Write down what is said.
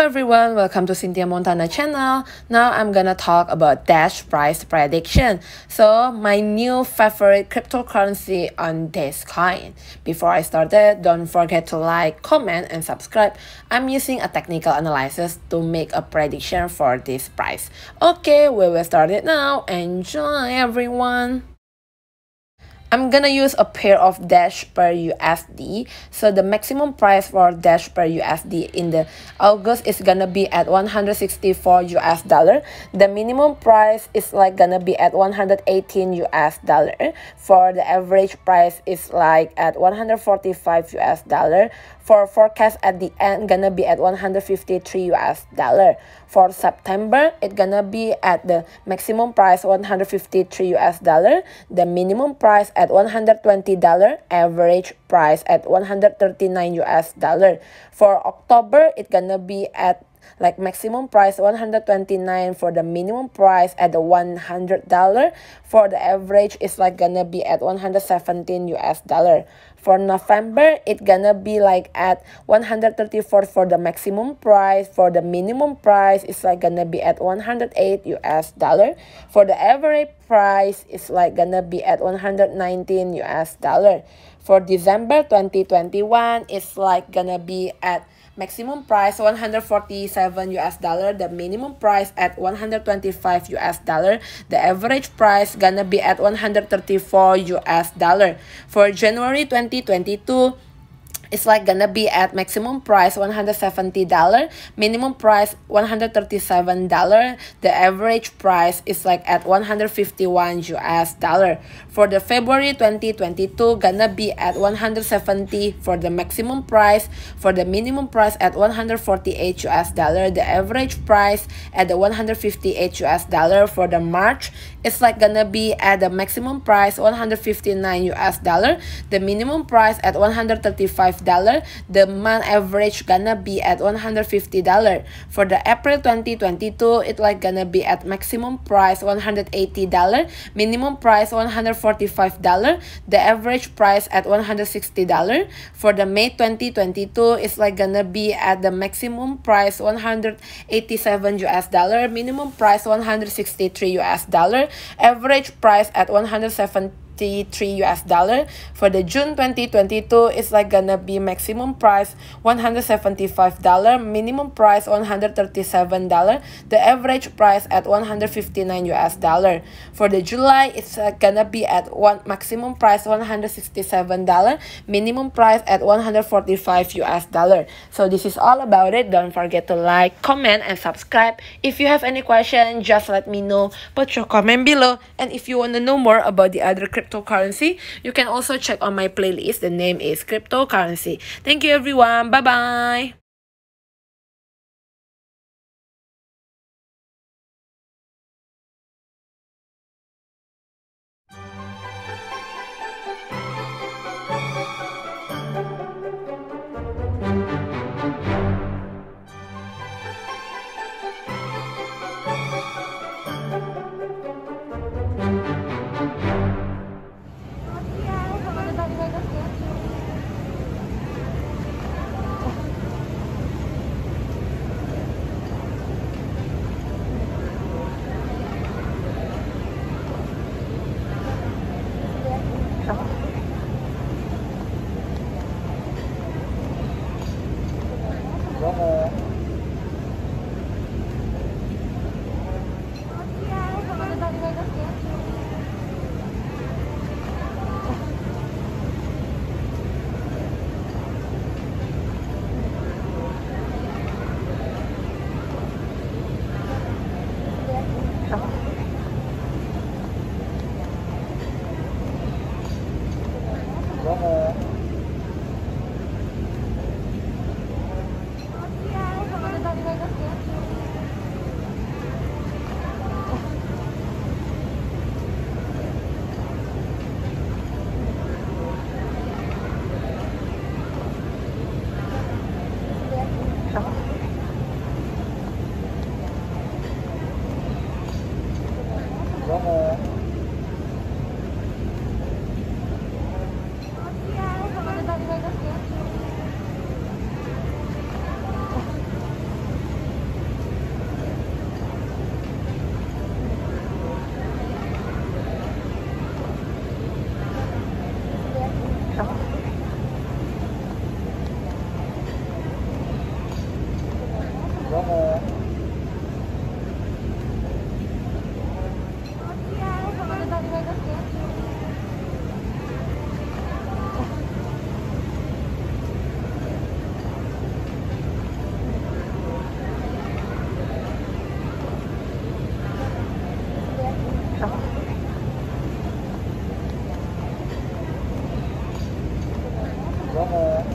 Hello everyone, welcome to Cynthia Montana channel. Now I'm gonna talk about Dash price prediction. So my new favorite cryptocurrency on this coin. Before I start it, don't forget to like, comment, and subscribe. I'm using a technical analysis to make a prediction for this price. Okay, we will start it now. Enjoy everyone. I'm gonna use a pair of Dash per USD. So the maximum price for Dash per USD in the August is gonna be at 164 US dollar. The minimum price is like gonna be at 118 US dollar. For the average price is like at 145 US dollar. For forecast at the end gonna be at 153 US dollar. For September, it gonna be at the maximum price 153 US dollar. The minimum price at $120, average price at 139 US dollar. For October, it gonna be at like maximum price 129 for the minimum price at the 100 dollar. For the average is like gonna be at 117 us dollar. For november it gonna be like at 134 for the maximum price. For the minimum price is like gonna be at 108 us dollar. For the average price is like gonna be at 119 us dollar. For december 2021 it's like gonna be at maximum price 147 US dollar. The minimum price at 125 US dollar. The average price gonna be at 134 US dollar. For January 2022 it's like gonna be at maximum price $170 minimum price $137 the average price is like at 151 us dollar. For the february 2022 gonna be at 170 for the maximum price. For the minimum price at 148 us dollar. The average price at the 158 us dollar for the march it's like gonna be at the maximum price 159 us dollar. The minimum price at 135 dollar the month average gonna be at 150 dollar. For the april 2022 it like gonna be at maximum price 180 dollar minimum price 145 dollar the average price at 160 dollar. For the may 2022 it's like gonna be at the maximum price 187 us dollar minimum price 163 us dollar average price at 170 63 US dollar. For the June 2022, it's like gonna be maximum price $175, minimum price $137, the average price at 159 US dollar. For the July, it's uh, gonna be at one maximum price $167, minimum price at 145 US dollar. So this is all about it. Don't forget to like, comment, and subscribe. If you have any question, just let me know. Put your comment below. And if you want to know more about the other crypto cryptocurrency, you can also check on my playlist. The name is cryptocurrency. Thank you everyone. Bye bye. どう。然后